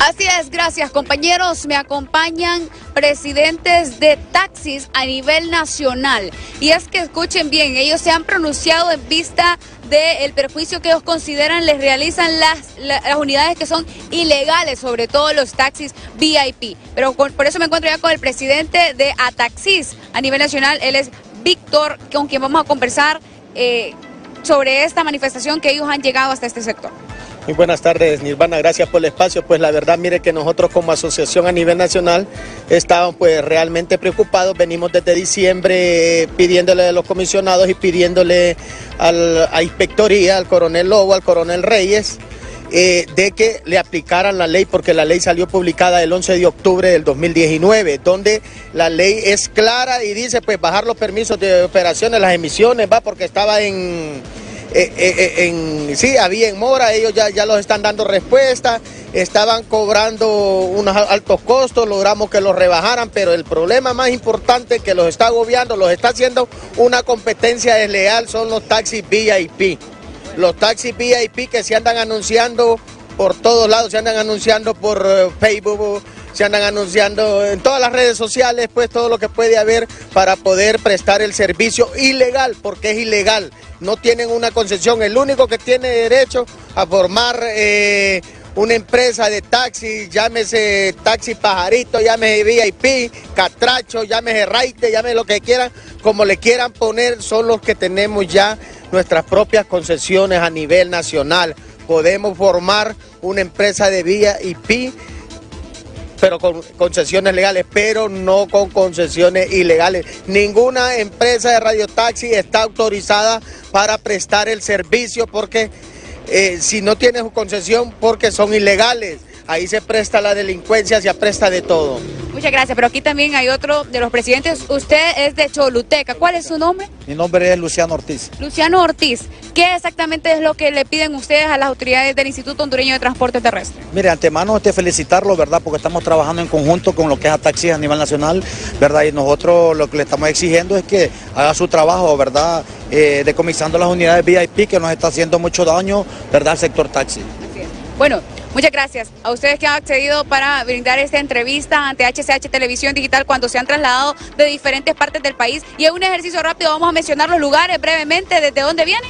Así es, gracias compañeros. Me acompañan presidentes de taxis a nivel nacional. Y es que escuchen bien, ellos se han pronunciado en vista del perjuicio que ellos consideran les realizan las, las, unidades que son ilegales, sobre todo los taxis VIP. Pero por eso me encuentro ya con el presidente de Ataxis a nivel nacional, él es Víctor, con quien vamos a conversar eh, sobre esta manifestación que ellos han llegado hasta este sector. Muy buenas tardes, Nirvana, gracias por el espacio. Pues la verdad, mire que nosotros como asociación a nivel nacional estamos pues realmente preocupados. Venimos desde diciembre pidiéndole a los comisionados y pidiéndole al, a Inspectoría, al coronel Lobo, al coronel Reyes, eh, de que le aplicaran la ley, porque la ley salió publicada el 11 de octubre del 2019, donde la ley es clara y dice pues bajar los permisos de operaciones, las emisiones, va, porque estaba en eh, eh, eh, en, sí, había en mora, ellos ya, ya los están dando respuesta, estaban cobrando unos altos costos, logramos que los rebajaran, pero el problema más importante que los está agobiando, los está haciendo una competencia desleal son los taxis VIP. Los taxis VIP que se andan anunciando por todos lados, se andan anunciando por Facebook, se andan anunciando en todas las redes sociales, pues todo lo que puede haber para poder prestar el servicio ilegal, porque es ilegal. No tienen una concesión. El único que tiene derecho a formar eh, una empresa de taxi, llámese taxi pajarito, llámese VIP, catracho, llámese raite, llámese lo que quieran, como le quieran poner, son los que tenemos ya nuestras propias concesiones a nivel nacional. Podemos formar una empresa de VIP pero con concesiones legales, pero no con concesiones ilegales. Ninguna empresa de radiotaxi está autorizada para prestar el servicio porque eh, si no tiene concesión porque son ilegales. Ahí se presta la delincuencia, se presta de todo. Muchas gracias, pero aquí también hay otro de los presidentes. Usted es de Choluteca. ¿Cuál es su nombre? Mi nombre es Luciano Ortiz. Luciano Ortiz, ¿qué exactamente es lo que le piden ustedes a las autoridades del Instituto Hondureño de Transporte Terrestre? Mire, antemano este felicitarlo, ¿verdad? Porque estamos trabajando en conjunto con lo que es Ataxis a nivel nacional, ¿verdad? Y nosotros lo que le estamos exigiendo es que haga su trabajo, ¿verdad? Eh, decomisando las unidades VIP que nos está haciendo mucho daño, ¿verdad? Al sector taxi. Así es. Bueno, Muchas gracias a ustedes que han accedido para brindar esta entrevista ante HCH Televisión Digital cuando se han trasladado de diferentes partes del país. Y en un ejercicio rápido vamos a mencionar los lugares brevemente. ¿Desde dónde viene?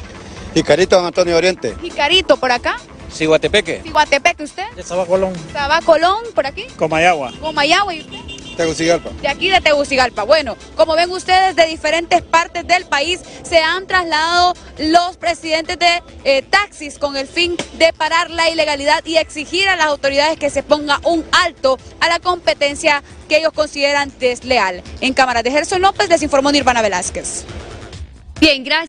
Jicarito, Don Antonio Oriente. Jicarito, por acá. Ciguatepeque. Ciguatepeque, ¿usted? De Sabacolón. Sabacolón, por aquí. Comayagua. Comayagua, ¿y usted? Tegucigalpa. De aquí de Tegucigalpa. Bueno, como ven ustedes, de diferentes partes del país se han trasladado los presidentes de eh, taxis con el fin de parar la ilegalidad y exigir a las autoridades que se ponga un alto a la competencia que ellos consideran desleal. En cámara de Gerson López les informó Nirvana Velázquez. Bien, gracias.